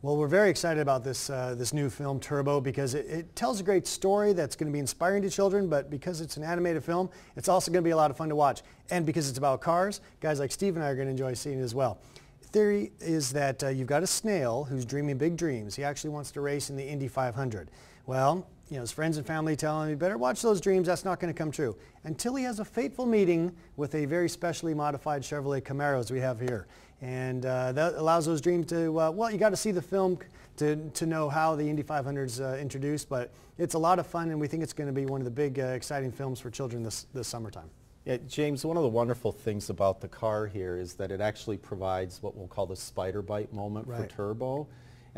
Well, we're very excited about this, uh, this new film, Turbo, because it, it, tells a great story that's going to be inspiring to children, but because it's an animated film, it's also going to be a lot of fun to watch. And because it's about cars, guys like Steve and I are going to enjoy seeing it as well. Theory is that uh, you've got a snail who's dreaming big dreams. He actually wants to race in the Indy 500. Well, you know, his friends and family tell him, you better watch those dreams, that's not going to come true. Until he has a fateful meeting with a very specially modified Chevrolet Camaro as we have here. And uh, that allows those dreams to, uh, well, you got to see the film to, to know how the Indy 500 is uh, introduced, but it's a lot of fun and we think it's going to be one of the big uh, exciting films for children this, this summertime. Yeah, James, one of the wonderful things about the car here is that it actually provides what we'll call the spider bite moment right. for turbo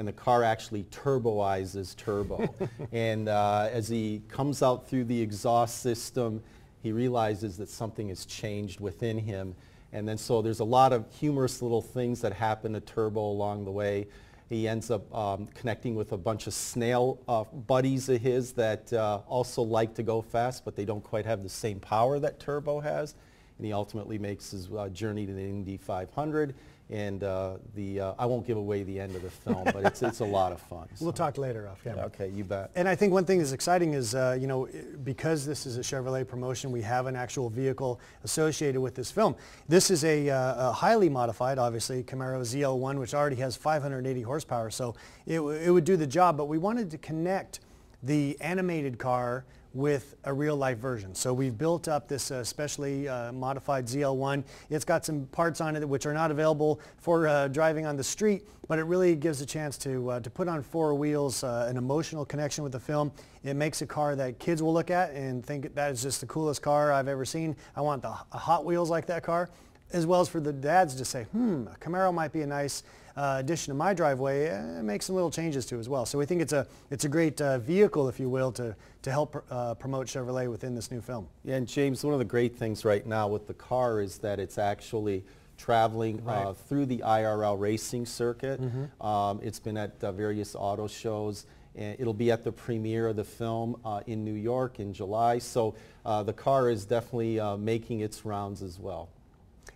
and the car actually turboizes turbo. and uh, as he comes out through the exhaust system, he realizes that something has changed within him. And then so there's a lot of humorous little things that happen to Turbo along the way. He ends up um, connecting with a bunch of snail uh, buddies of his that uh, also like to go fast, but they don't quite have the same power that Turbo has. And he ultimately makes his uh, journey to the Indy 500 and uh, the uh, I won't give away the end of the film, but it's it's a lot of fun. So. We'll talk later off camera. Okay, you bet. And I think one thing that's exciting is uh, you know because this is a Chevrolet promotion, we have an actual vehicle associated with this film. This is a, uh, a highly modified, obviously Camaro ZL1, which already has 580 horsepower, so it it would do the job. But we wanted to connect the animated car with a real life version. So we've built up this uh, specially uh, modified ZL1. It's got some parts on it which are not available for uh, driving on the street, but it really gives a chance to, uh, to put on four wheels uh, an emotional connection with the film. It makes a car that kids will look at and think that is just the coolest car I've ever seen. I want the Hot Wheels like that car as well as for the dads to say, hmm, a Camaro might be a nice uh, addition to my driveway, uh, make some little changes to as well. So we think it's a, it's a great uh, vehicle, if you will, to, to help uh, promote Chevrolet within this new film. Yeah, and James, one of the great things right now with the car is that it's actually traveling uh, right. through the IRL racing circuit. Mm -hmm. um, it's been at uh, various auto shows. And it'll be at the premiere of the film in New York in July. So the car is definitely making its rounds as well.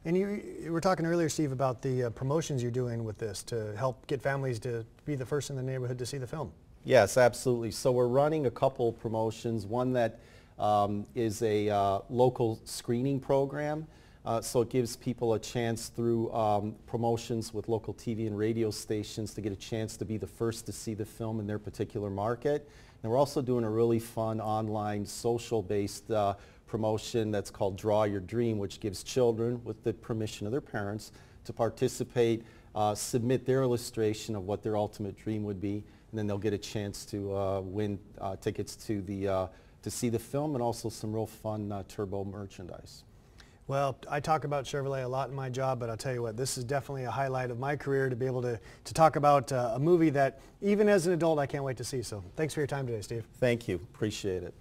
And you, you, were talking earlier, Steve, about the uh, promotions you're doing with this to help get families to be the first in the neighborhood to see the film. Yes, absolutely. So we're running a couple promotions. One that um, is a uh, local screening program. Uh, so it gives people a chance through um, promotions with local TV and radio stations to get a chance to be the first to see the film in their particular market. And we're also doing a really fun online social-based uh, promotion that's called Draw Your Dream, which gives children, with the permission of their parents, to participate, uh, submit their illustration of what their ultimate dream would be, and then they'll get a chance to uh, win uh, tickets to, the, uh, to see the film and also some real fun uh, turbo merchandise. Well, I talk about Chevrolet a lot in my job, but I'll tell you what, this is definitely a highlight of my career to be able to, to talk about uh, a movie that even as an adult I can't wait to see. So thanks for your time today, Steve. Thank you. Appreciate it.